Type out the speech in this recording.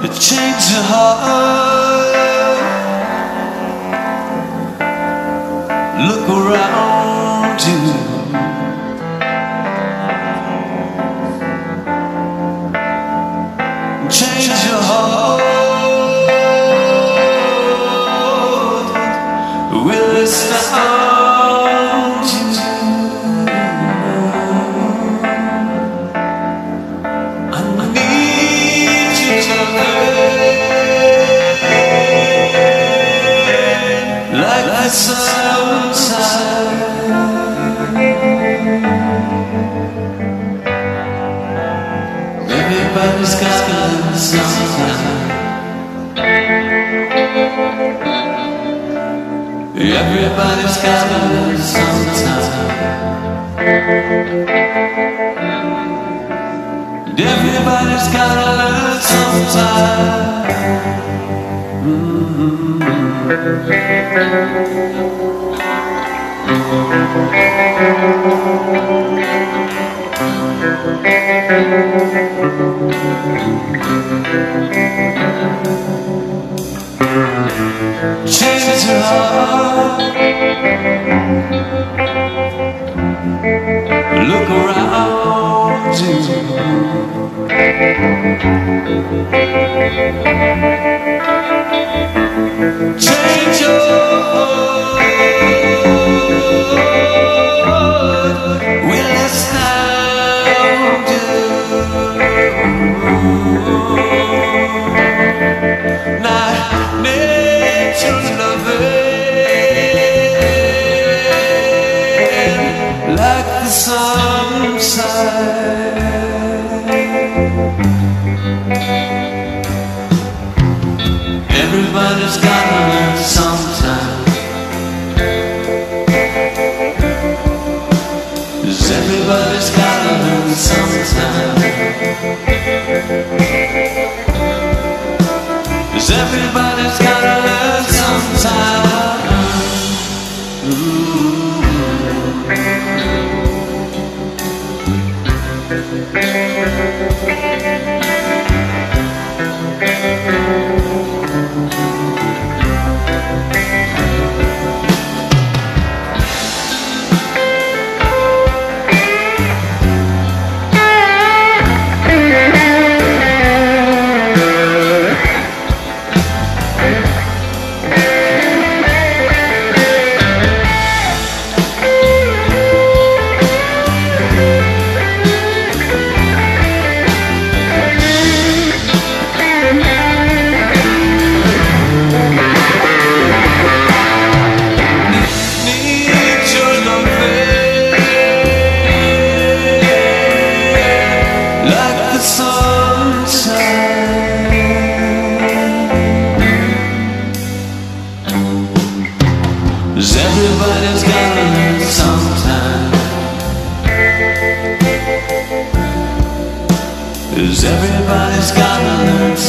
It changes your heart. Around Everybody's got a little sometime. Everybody's got a sometime. Everybody's Change your heart. Look around you. The. Everybody's gotta learn sometime. everybody's gotta learn everybody's gotta learn sometime. Need 'Cause everybody's gotta learn.